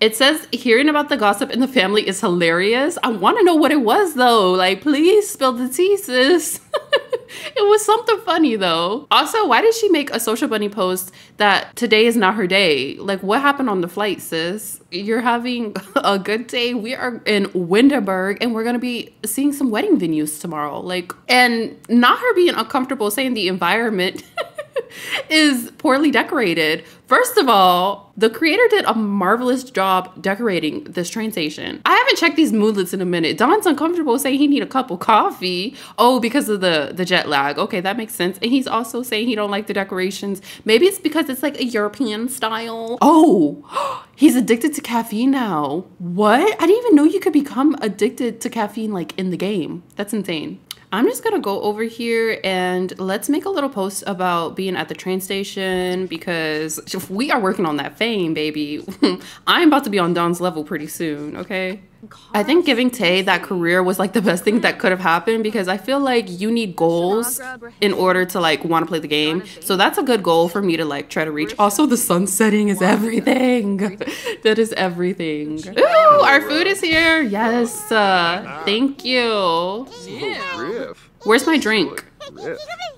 it says hearing about the gossip in the family is hilarious. I want to know what it was though. Like, please spill the tea, sis. it was something funny though. Also, why did she make a social bunny post that today is not her day? Like, what happened on the flight, sis? You're having a good day. We are in Windenburg and we're gonna be seeing some wedding venues tomorrow. Like, and not her being uncomfortable saying the environment is poorly decorated. First of all, the creator did a marvelous job decorating this train station. I haven't checked these moodlets in a minute. Don's uncomfortable saying he need a cup of coffee. Oh, because of the the jet lag. Okay, that makes sense. And he's also saying he don't like the decorations. Maybe it's because it's like a European style. Oh, he's addicted to caffeine now. What? I didn't even know you could become addicted to caffeine like in the game. That's insane. I'm just gonna go over here and let's make a little post about being at the train station because we are working on that fame, baby. I'm about to be on Don's level pretty soon, okay? I think giving Tay that career was like the best thing that could have happened because I feel like you need goals in order to like want to play the game. So that's a good goal for me to like try to reach. Also, the sun setting is everything. that is everything. Ooh, our food is here. Yes. Uh, thank you. Riff. Where's my drink?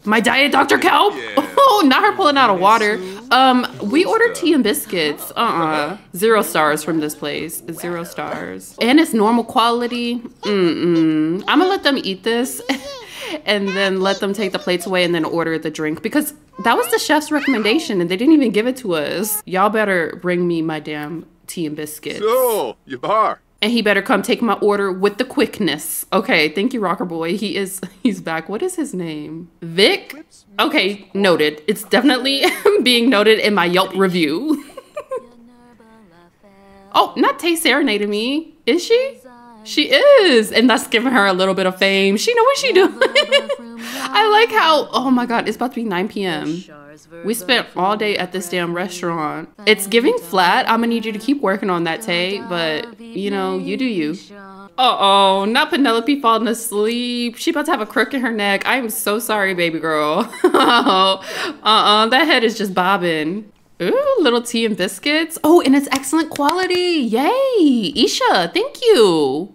My diet Dr. Kelp? Oh, not her pulling out of water. Um, we ordered tea and biscuits. Uh-uh. Zero stars from this place. Zero stars. And it's normal quality. Mm-mm. I'm gonna let them eat this and then let them take the plates away and then order the drink because that was the chef's recommendation and they didn't even give it to us. Y'all better bring me my damn tea and biscuits. So, you are. And he better come take my order with the quickness. Okay, thank you, Rocker Boy. He is he's back. What is his name? Vic? Okay, noted. It's definitely being noted in my Yelp review. oh, not Tay serenading me. Is she? She is. And that's giving her a little bit of fame. She know what she doing. I like how, oh my god, it's about to be 9 p.m. We spent all day at this damn restaurant. It's giving flat. I'm gonna need you to keep working on that, Tay, but you know, you do you. Uh oh, not Penelope falling asleep. She about to have a crook in her neck. I am so sorry, baby girl. uh uh, that head is just bobbing. Ooh, little tea and biscuits. Oh, and it's excellent quality. Yay, Isha, thank you.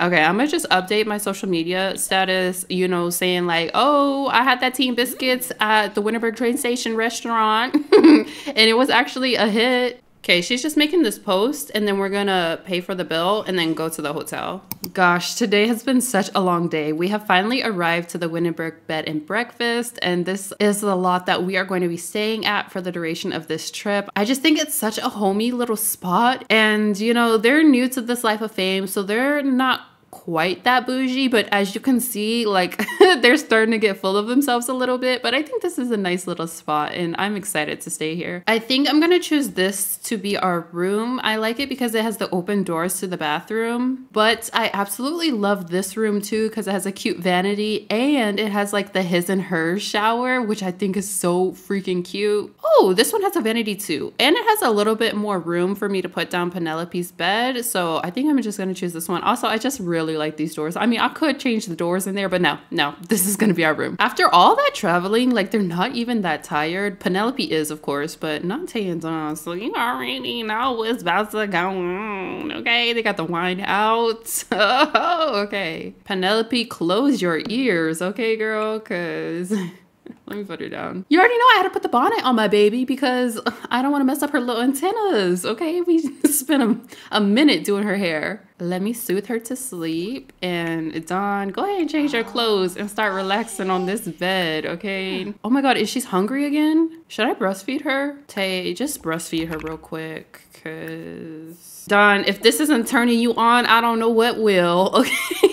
Okay, I'm gonna just update my social media status, you know, saying like, oh, I had that tea and biscuits at the Windenburg train station restaurant, and it was actually a hit. Okay, she's just making this post, and then we're gonna pay for the bill and then go to the hotel. Gosh, today has been such a long day. We have finally arrived to the Windenburg Bed and Breakfast, and this is the lot that we are going to be staying at for the duration of this trip. I just think it's such a homey little spot, and you know, they're new to this life of fame, so they're not quite that bougie, but as you can see, like they're starting to get full of themselves a little bit. But I think this is a nice little spot and I'm excited to stay here. I think I'm gonna choose this to be our room. I like it because it has the open doors to the bathroom, but I absolutely love this room too because it has a cute vanity and it has like the his and her shower, which I think is so freaking cute. Oh, this one has a vanity too. And it has a little bit more room for me to put down Penelope's bed. So I think I'm just gonna choose this one. Also, I just really like these doors. I mean, I could change the doors in there, but no, no, this is gonna be our room. After all that traveling, like they're not even that tired. Penelope is, of course, but not and. So you already know what's about to go on. Okay, they got the wine out. Oh, okay. Penelope, close your ears, okay, girl, cause Let me put her down. You already know I had to put the bonnet on my baby because I don't want to mess up her little antennas. Okay, we spent a, a minute doing her hair. Let me soothe her to sleep. And Don, go ahead and change your clothes and start relaxing on this bed. Okay. Oh my God, is she's hungry again? Should I breastfeed her? Tay, just breastfeed her real quick. Cause Don, if this isn't turning you on, I don't know what will. Okay.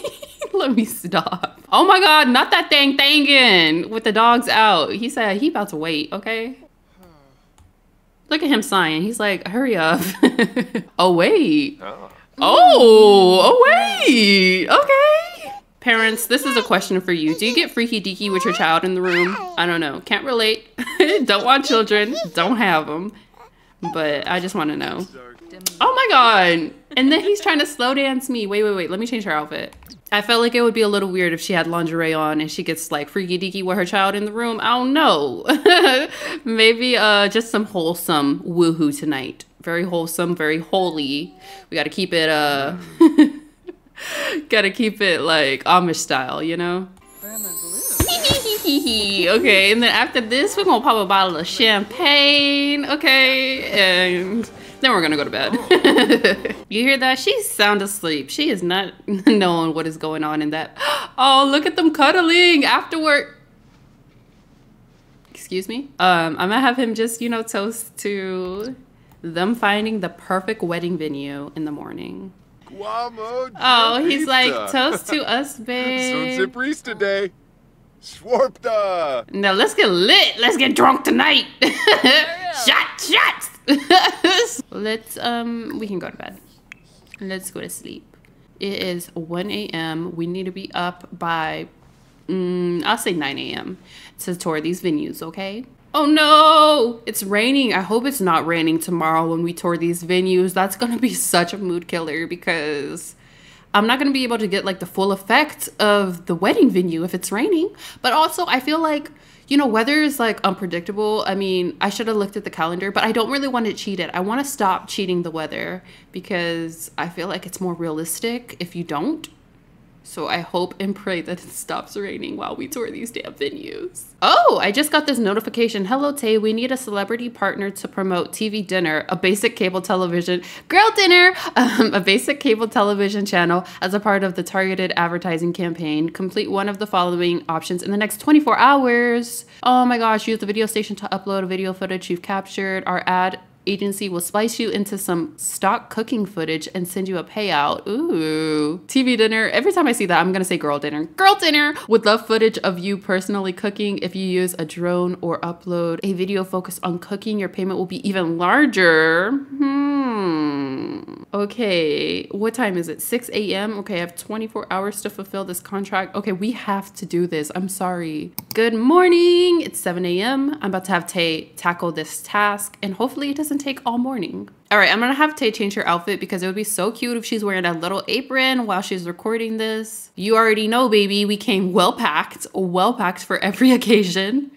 Let me stop. Oh my god, not that thing thangin' with the dogs out. He said he about to wait, okay? Hmm. Look at him sighing. He's like, hurry up. oh wait. Oh. oh, oh wait. Okay. Parents, this is a question for you. Do you get freaky deaky with your child in the room? I don't know. Can't relate. don't want children. Don't have them. But I just want to know. Oh my god. And then he's trying to slow dance me. Wait, wait, wait. Let me change her outfit. I felt like it would be a little weird if she had lingerie on and she gets like freaky deaky with her child in the room. I don't know. Maybe uh just some wholesome woohoo tonight. Very wholesome, very holy. We gotta keep it uh gotta keep it like Amish style, you know? okay, and then after this, we're gonna pop a bottle of champagne, okay? And then we're gonna go to bed. you hear that? She's sound asleep. She is not knowing what is going on in that. Oh, look at them cuddling after work. Excuse me? Um, I'm gonna have him just, you know, toast to them finding the perfect wedding venue in the morning. Guamo Oh, he's like, toast to us, babe. Sunset Priesta Day. Swarpta. Now let's get lit. Let's get drunk tonight. Shot, shots. let's um, we can go to bed. Let's go to sleep. It is 1 a.m. We need to be up by, mm, I'll say 9 a.m. to tour these venues. Okay. Oh no, it's raining. I hope it's not raining tomorrow when we tour these venues. That's gonna be such a mood killer because I'm not to be able to get like the full effect of the wedding venue if it's raining. But also, I feel like, you know, weather is like unpredictable. I mean, I should have looked at the calendar, but I don't really want to cheat it. I want to stop cheating the weather because I feel like it's more realistic if you don't. So I hope and pray that it stops raining while we tour these damn venues. Oh, I just got this notification. Hello, Tay. We need a celebrity partner to promote TV Dinner, a basic cable television girl dinner, um, a basic cable television channel as a part of the targeted advertising campaign. Complete one of the following options in the next 24 hours. Oh my gosh, use the video station to upload a video footage you've captured. Our ad agency will splice you into some stock cooking footage and send you a payout. Ooh. TV dinner. Every time I see that, I'm going to say girl dinner. Girl dinner! Would love footage of you personally cooking. If you use a drone or upload a video focused on cooking, your payment will be even larger. Hmm. Okay. What time is it? 6 a.m. Okay, I have 24 hours to fulfill this contract. Okay, we have to do this. I'm sorry. Good morning. It's 7 a.m. I'm about to have Tay tackle this task, and hopefully it doesn't take all morning. All right, I'm gonna have Tay change her outfit because it would be so cute if she's wearing a little apron while she's recording this. You already know, baby, we came well packed, well packed for every occasion.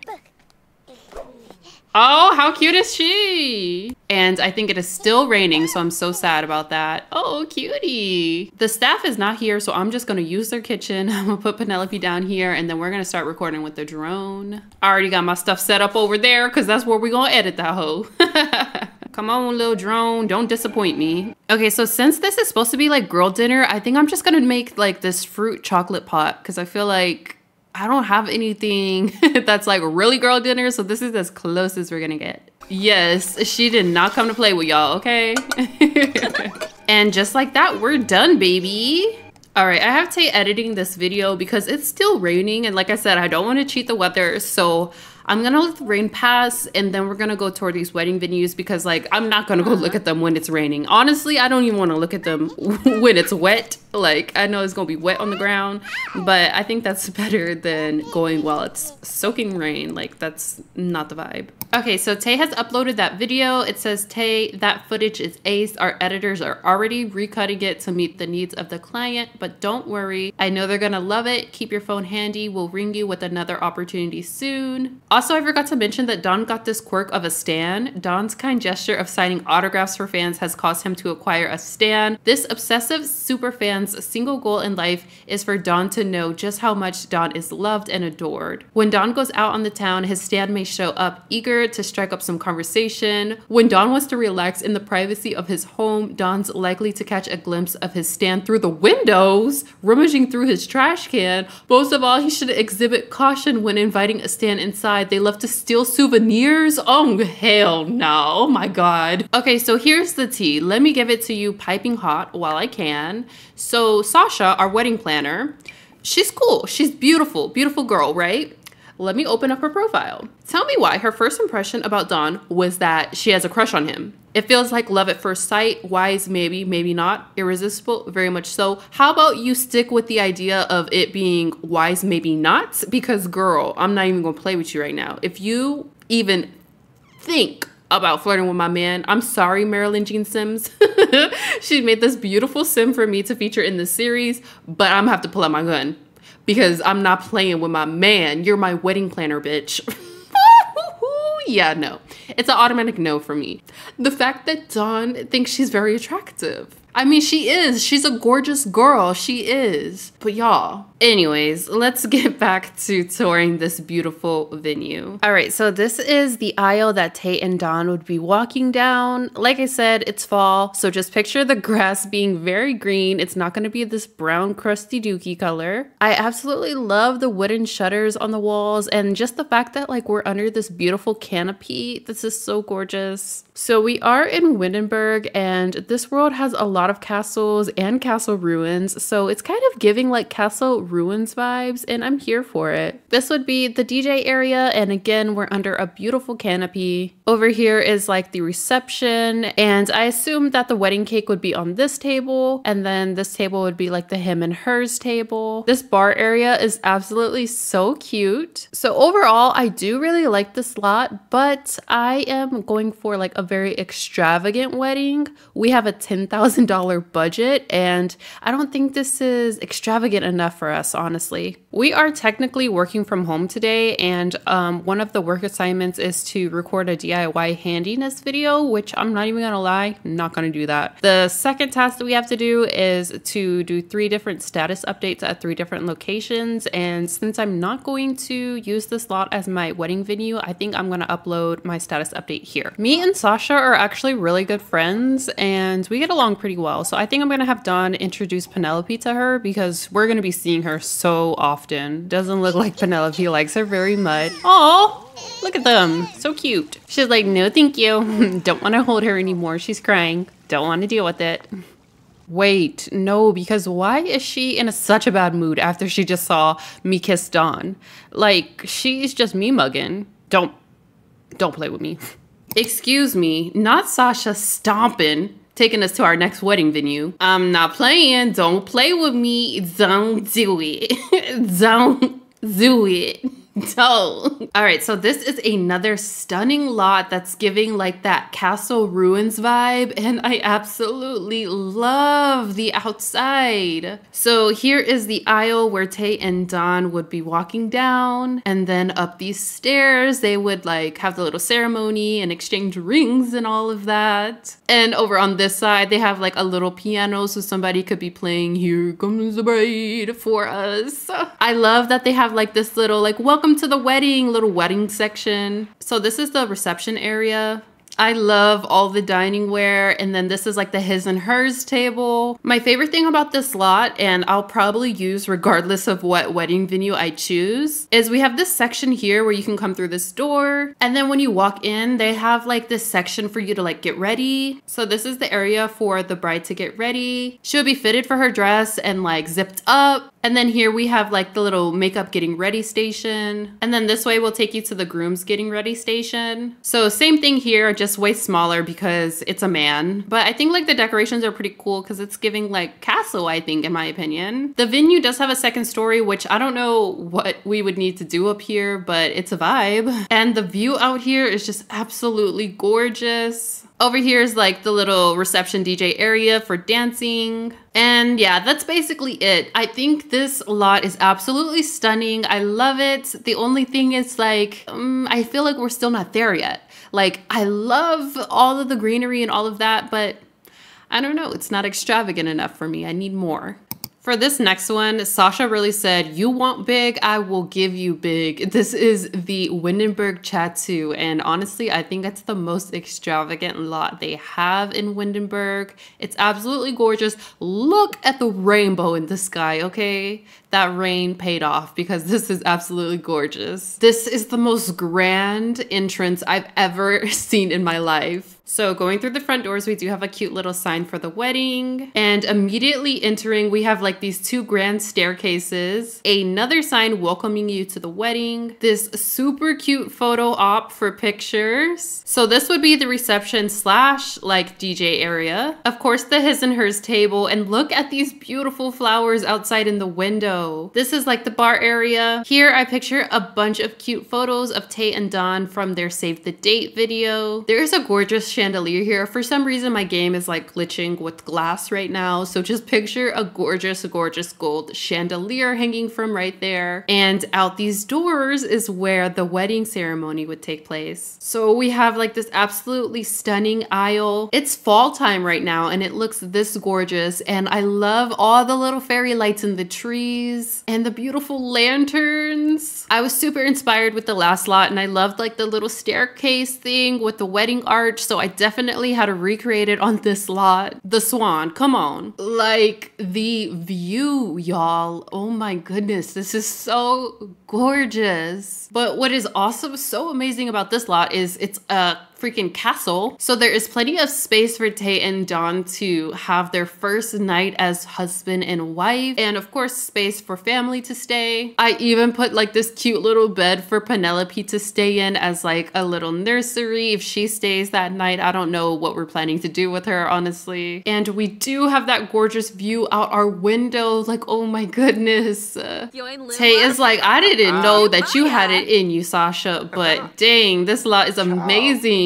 Oh, how cute is she? And I think it is still raining, so I'm so sad about that. Oh, cutie. The staff is not here, so I'm just gonna use their kitchen. I'm gonna put Penelope down here, and then we're gonna start recording with the drone. I already got my stuff set up over there, because that's where we're gonna edit that hoe. Come on, little drone, don't disappoint me. Okay, so since this is supposed to be like girl dinner, I think I'm just gonna make like this fruit chocolate pot, because I feel like I don't have anything that's like really girl dinner, so this is as close as we're gonna get. Yes, she did not come to play with y'all, okay? and just like that, we're done, baby. All right, I have Tay editing this video because it's still raining. And like I said, I don't want to cheat the weather. So I'm going to let the rain pass and then we're going to go toward these wedding venues because like I'm not going to go look uh-huh. at them when it's raining. Honestly, I don't even want to look at them when it's wet. Like I know it's going to be wet on the ground, but I think that's better than going while it's soaking rain. Like that's not the vibe. Okay, so Tay has uploaded that video. It says, Tay, that footage is ace. Our editors are already recutting it to meet the needs of the client, but don't worry. I know they're gonna love it. Keep your phone handy. We'll ring you with another opportunity soon. Also, I forgot to mention that Don got this quirk of a stan. Don's kind gesture of signing autographs for fans has caused him to acquire a stan. This obsessive super fan Dan's single goal in life is for Don to know just how much Don is loved and adored. When Don goes out on the town, his stand may show up eager to strike up some conversation. When Don wants to relax in the privacy of his home, Don's likely to catch a glimpse of his stand through the windows, rummaging through his trash can. Most of all, he should exhibit caution when inviting a stand inside. They love to steal souvenirs. Oh, hell no. Oh my god. Okay, so here's the tea. Let me give it to you piping hot while I can. So, Sasha, our wedding planner, she's cool. She's beautiful, beautiful girl, right? Let me open up her profile. Tell me why her first impression about Don was that she has a crush on him. It feels like love at first sight, wise maybe, maybe not, irresistible, very much so. How about you stick with the idea of it being wise, maybe not? Because, girl, I'm not even gonna play with you right now. If you even think about flirting with my man. I'm sorry, Marilyn Jean Sims. she made this beautiful sim for me to feature in the series, but I'm gonna have to pull out my gun because I'm not playing with my man. You're my wedding planner, bitch. yeah, no. It's an automatic no for me. The fact that Don thinks she's very attractive. I mean, she is. She's a gorgeous girl. She is. But y'all, anyways, let's get back to touring this beautiful venue. All right, so this is the aisle that Tate and Don would be walking down. Like I said, it's fall, so just picture the grass being very green. It's not going to be this brown, crusty dookie color. I absolutely love the wooden shutters on the walls and just the fact that like we're under this beautiful canopy. This is so gorgeous. So we are in Windenburg and this world has a lot of castles and castle ruins. So it's kind of giving like castle ruins vibes and I'm here for it. This would be the DJ area and again we're under a beautiful canopy. Over here is like the reception and I assume that the wedding cake would be on this table and then this table would be like the him and hers table. This bar area is absolutely so cute. So overall I do really like this lot but I am going for like a very extravagant wedding. We have a $10,000 budget and I don't think this is extravagant enough for us honestly. We are technically working from home today and um, one of the work assignments is to record a DIY handiness video, which I'm not even gonna lie, not gonna do that. The second task that we have to do is to do three different status updates at three different locations. And since I'm not going to use this lot as my wedding venue, I think I'm gonna upload my status update here. Me and Sasha are actually really good friends and we get along pretty well. So I think I'm gonna have Don introduce Penelope to her because we're gonna be seeing her so often. Doesn't look like Penelope likes her very much. Oh, Look at them. So cute. She's like, no, thank you. Don't want to hold her anymore. She's crying. Don't want to deal with it. Wait, no, because why is she in a, such a bad mood after she just saw me kiss Don? Like, she's just me mugging. Don't, don't play with me. Excuse me, not Sasha stomping, taking us to our next wedding venue. I'm not playing. Don't play with me. Don't do it. Don't do it. Don't. All right, so this is another stunning lot that's giving like that castle ruins vibe, and I absolutely love the outside. So here is the aisle where Tay and Don would be walking down, and then up these stairs, they would like have the little ceremony and exchange rings and all of that. And over on this side, they have like a little piano so somebody could be playing Here Comes the Bride for us. I love that they have like this little like welcome to the wedding little wedding section. So this is the reception area. I love all the dining ware and then this is like the his and hers table. My favorite thing about this lot and I'll probably use regardless of what wedding venue I choose is we have this section here where you can come through this door and then when you walk in they have like this section for you to like get ready. So this is the area for the bride to get ready. She'll be fitted for her dress and like zipped up and then here we have like the little makeup getting ready station. And then this way we'll take you to the groom's getting ready station. So same thing here, just way smaller because it's a man. But I think like the decorations are pretty cool because it's giving like castle, I think, in my opinion. The venue does have a second story, which I don't know what we would need to do up here, but it's a vibe. And the view out here is just absolutely gorgeous. Over here is like the little reception DJ area for dancing. And yeah, that's basically it. I think this lot is absolutely stunning. I love it. The only thing is like, um, I feel like we're still not there yet. Like, I love all of the greenery and all of that, but I don't know. It's not extravagant enough for me. I need more. For this next one, Sasha really said, You want big, I will give you big. This is the Windenburg Chateau, and honestly, I think that's the most extravagant lot they have in Windenburg. It's absolutely gorgeous. Look at the rainbow in the sky, okay? That rain paid off because this is absolutely gorgeous. This is the most grand entrance I've ever seen in my life. So going through the front doors, we do have a cute little sign for the wedding. And immediately entering, we have like these two grand staircases, another sign welcoming you to the wedding, this super cute photo op for pictures. So this would be the reception slash like DJ area. Of course, the his and hers table. And look at these beautiful flowers outside in the window. This is like the bar area. Here I picture a bunch of cute photos of Tay and Don from their Save the Date video. There's a gorgeous chandelier here. For some reason, my game is like glitching with glass right now. So just picture a gorgeous, gorgeous gold chandelier hanging from right there. And out these doors is where the wedding ceremony would take place. So we have like this absolutely stunning aisle. It's fall time right now and it looks this gorgeous. And I love all the little fairy lights in the trees and the beautiful lanterns. I was super inspired with the last lot and I loved like the little staircase thing with the wedding arch. So I I definitely had to recreate it on this lot. The Swan, come on. Like the view, y'all. Oh my goodness, this is so gorgeous. But what is also so amazing about this lot is it's a freaking castle. So there is plenty of space for Tay and Don to have their first night as husband and wife. And of course, space for family to stay. I even put like this cute little bed for Penelope to stay in as like a little nursery. If she stays that night, I don't know what we're planning to do with her, honestly. And we do have that gorgeous view out our window. Like, oh my goodness. Uh, Tay is like, I didn't know that you had it in you, Sasha, but dang, this lot is amazing.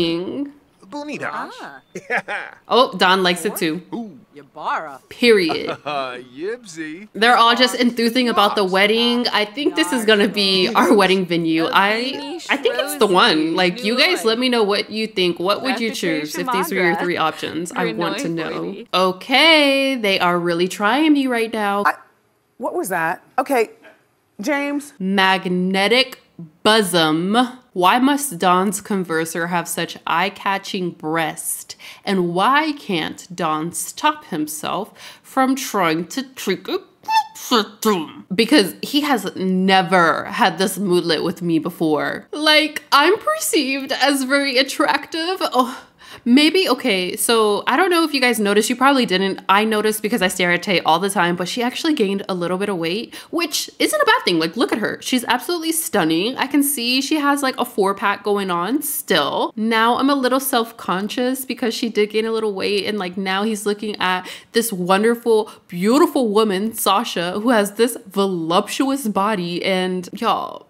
Bonita. Ah, Oh, Don likes it too. Yabara. Period. Uh, Yibsy. They're all just enthusing about the wedding. I think this is gonna be our wedding venue. I I think it's the one. Like you guys let me know what you think. What would you choose if these were your three options? I want to know. Okay, they are really trying me right now. What was that? Okay, James. Magnetic bosom. Why must Don's converser have such eye-catching breast? And why can't Don stop himself from trying to trick a because he has never had this moodlet with me before. Like, I'm perceived as very attractive. Oh, Maybe, okay, so I don't know if you guys noticed, you probably didn't. I noticed because I stare at Tay all the time, but she actually gained a little bit of weight, which isn't a bad thing. Like, look at her. She's absolutely stunning. I can see she has like a four pack going on still. Now I'm a little self conscious because she did gain a little weight, and like now he's looking at this wonderful, beautiful woman, Sasha, who has this voluptuous body, and y'all.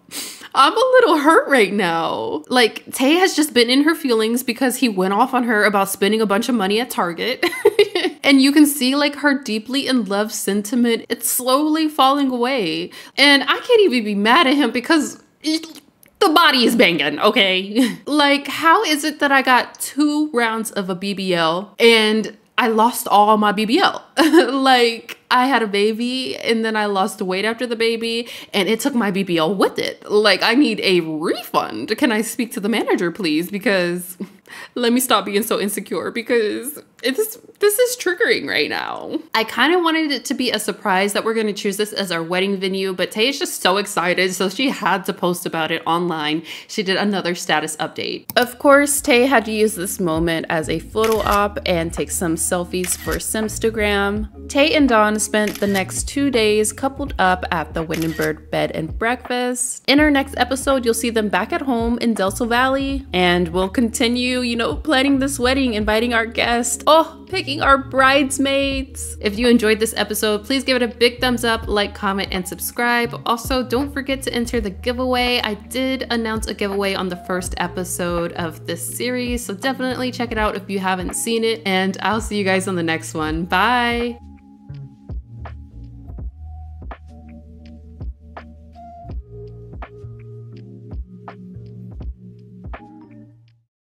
I'm a little hurt right now. Like, Tay has just been in her feelings because he went off on her about spending a bunch of money at Target. and you can see, like, her deeply in love sentiment. It's slowly falling away. And I can't even be mad at him because. the body is banging, okay? like, how is it that I got two rounds of a BBL and I lost all my BBL? like, I had a baby and then I lost weight after the baby and it took my BBL with it. Like, I need a refund. Can I speak to the manager, please? Because let me stop being so insecure because it's this is triggering right now. I kind of wanted it to be a surprise that we're going to choose this as our wedding venue, but Tay is just so excited, so she had to post about it online. She did another status update. Of course, Tay had to use this moment as a photo op and take some selfies for Simstagram. Tay and Don spent the next two days coupled up at the Windenburg Bed and Breakfast. In our next episode, you'll see them back at home in Del Sol Valley, and we'll continue, you know, planning this wedding, inviting our guests. Oh, picking our bridesmaids. If you enjoyed this episode, please give it a big thumbs up, like, comment, and subscribe. Also, don't forget to enter the giveaway. I did announce a giveaway on the first episode of this series, so definitely check it out if you haven't seen it, and I'll see you guys on the next one. Bye!